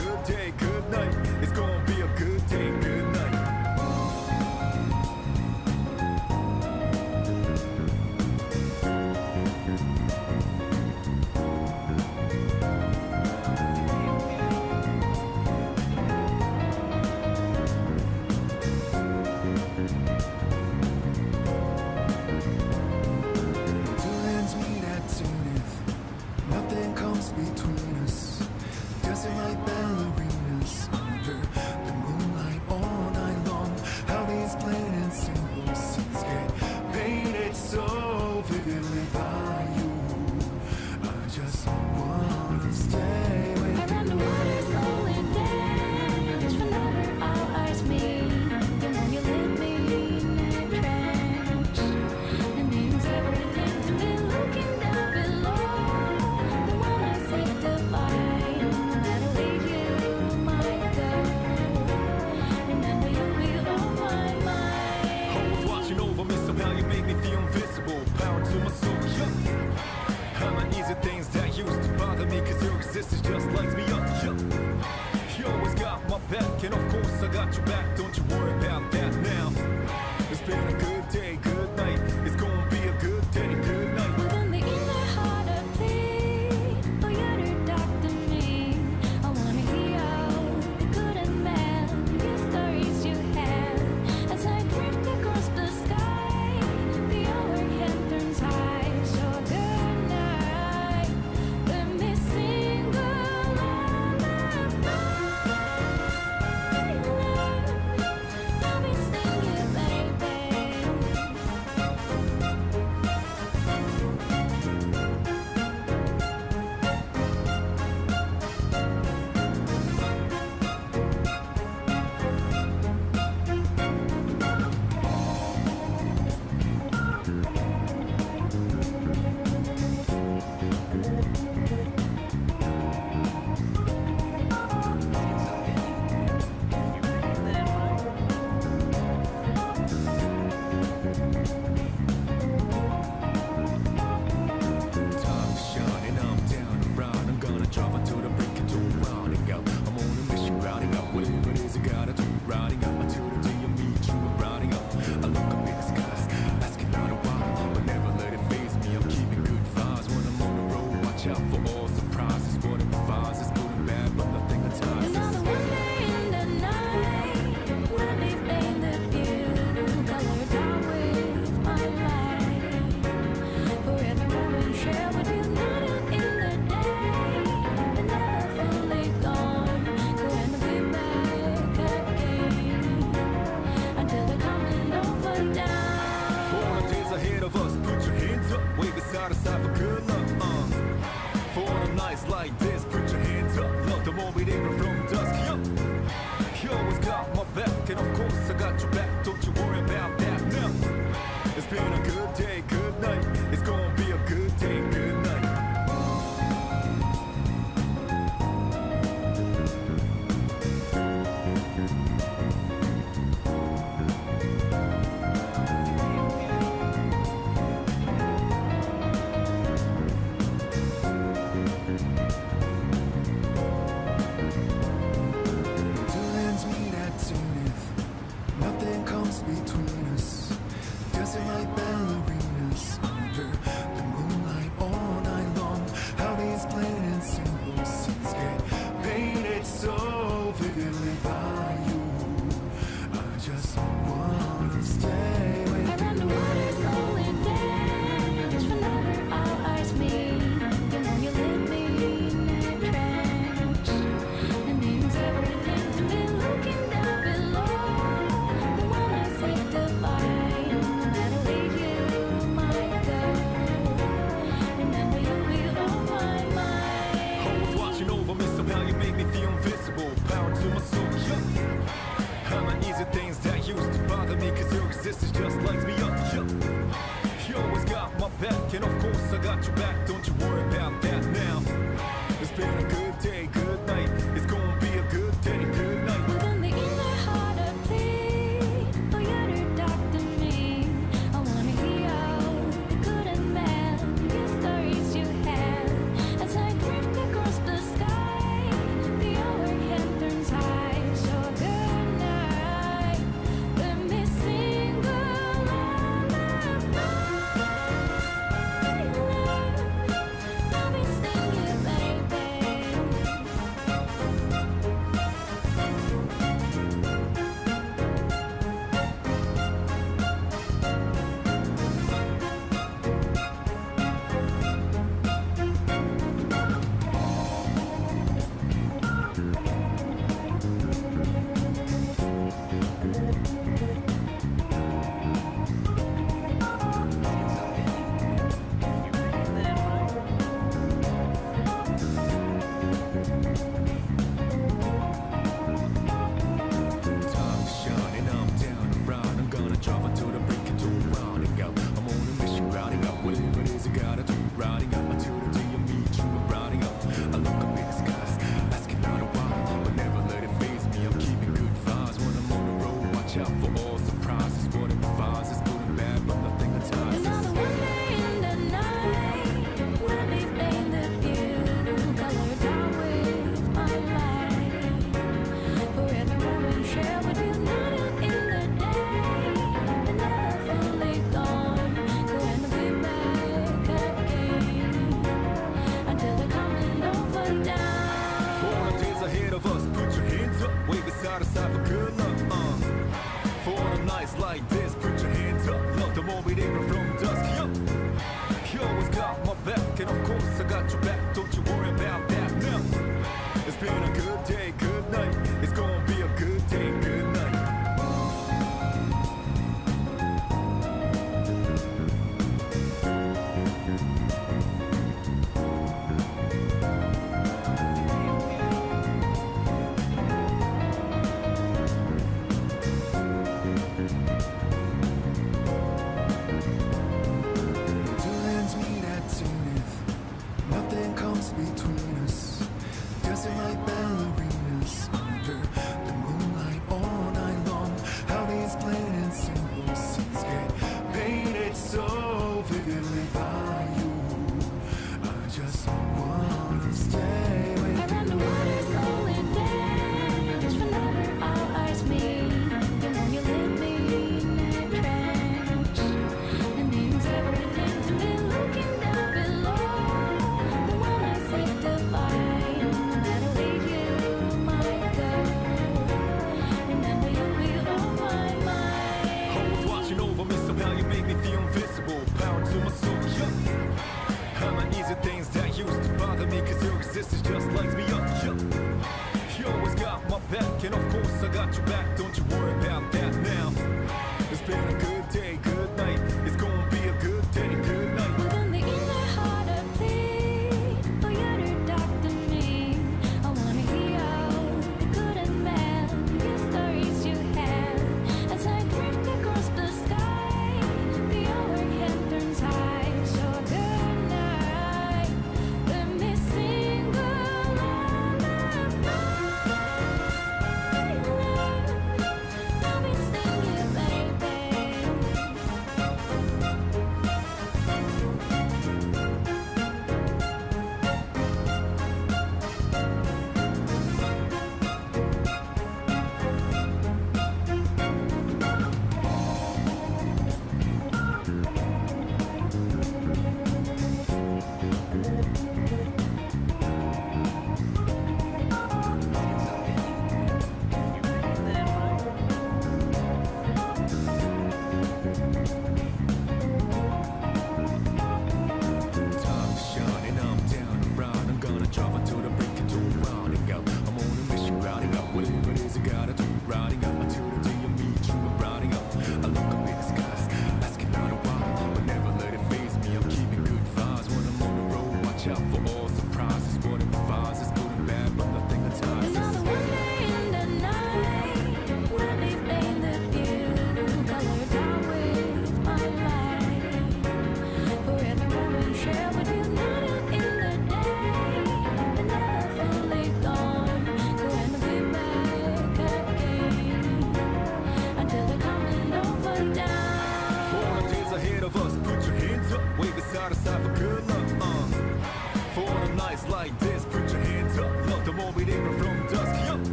Good day, good night. between us. Dancing like ballerinas under course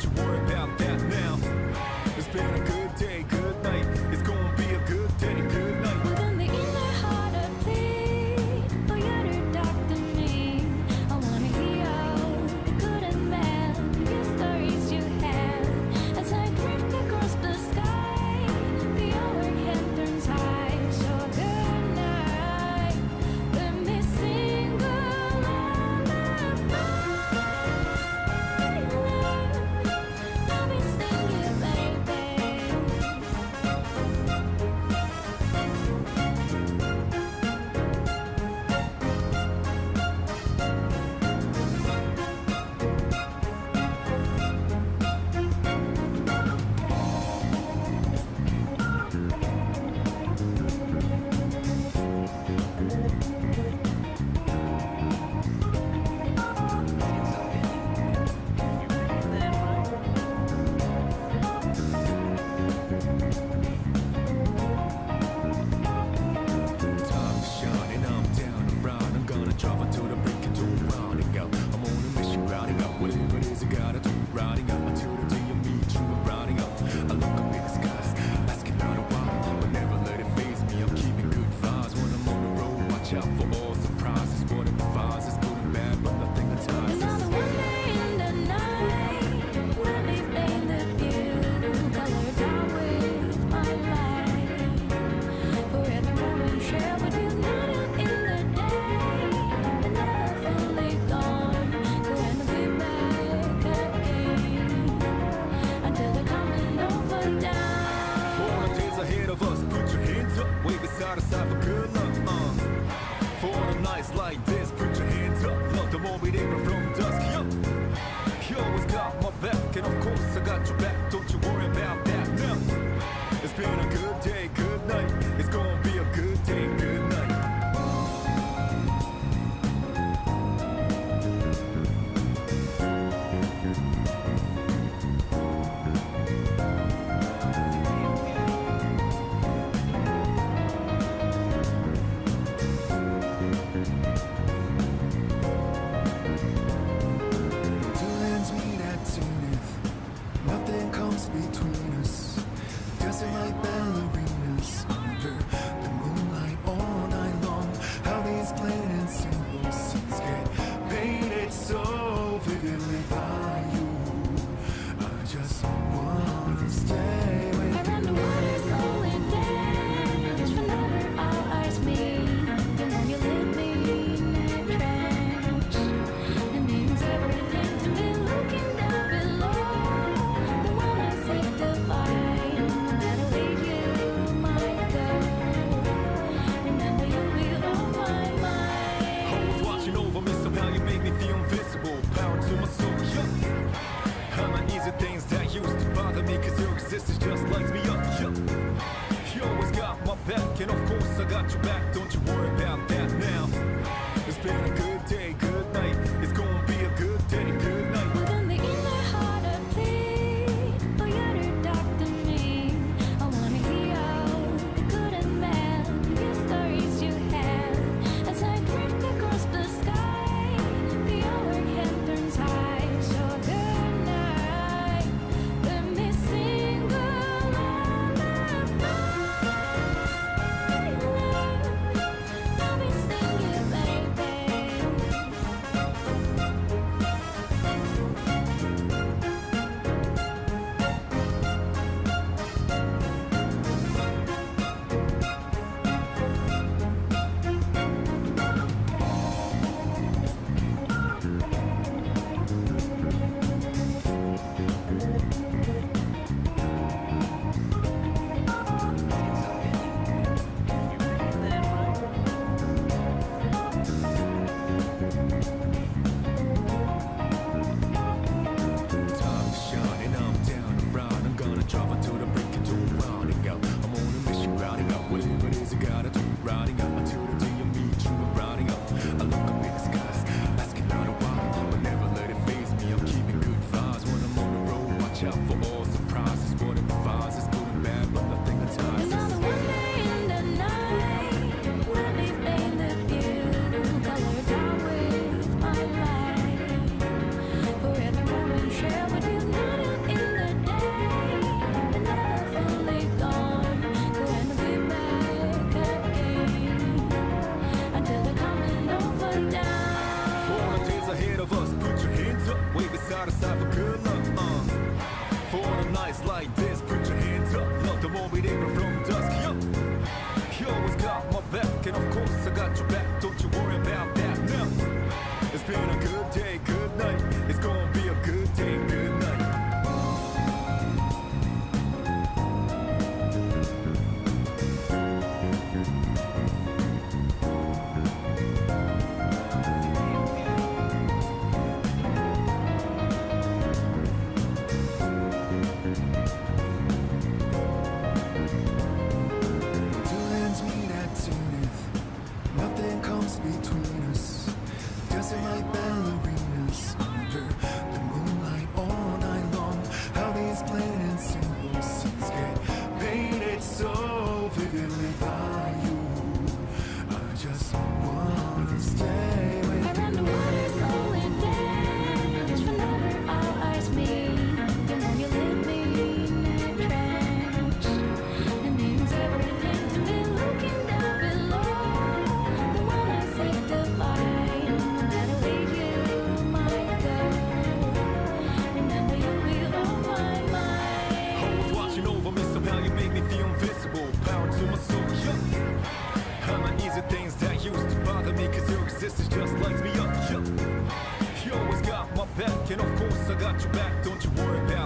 to work. lights like this, put your hands up. Love the moment even from dusk. Yup. He always got my back, and of course I got your back. Don't you worry about that. Now, it's been a good day, good night. It's gonna be a good day. just lights me up. You always got my back, and of course I got your back. Don't you worry about.